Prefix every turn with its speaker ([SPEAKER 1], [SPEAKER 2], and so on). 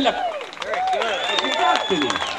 [SPEAKER 1] Good luck. Exactly.